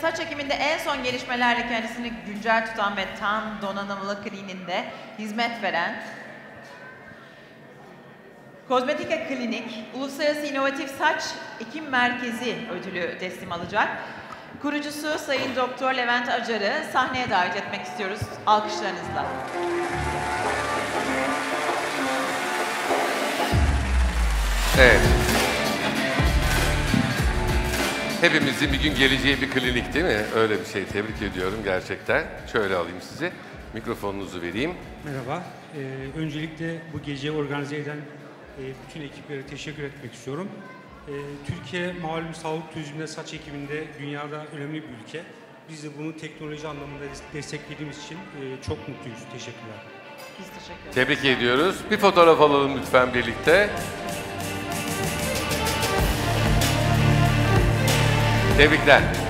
saç ekiminde en son gelişmelerle kendisini güncel tutan ve tam donanımlı kliniğinde hizmet veren Kozmetika Klinik, Uluslararası İnovatif Saç Ekim Merkezi ödülü teslim alacak. Kurucusu Sayın Doktor Levent Acar'ı sahneye davet etmek istiyoruz alkışlarınızla. Evet. Hepimizin bir gün geleceği bir klinik değil mi? Öyle bir şey. Tebrik ediyorum gerçekten. Şöyle alayım sizi. Mikrofonunuzu vereyim. Merhaba. Ee, öncelikle bu geceyi organize eden e, bütün ekiplere teşekkür etmek istiyorum. Ee, Türkiye malum sağlık turizminde saç ekiminde dünyada önemli bir ülke. Biz de bunu teknoloji anlamında des- desteklediğimiz için e, çok mutluyuz. Teşekkürler. Biz teşekkür ederiz. Tebrik ediyoruz. Bir fotoğraf alalım lütfen birlikte. Tebrikler.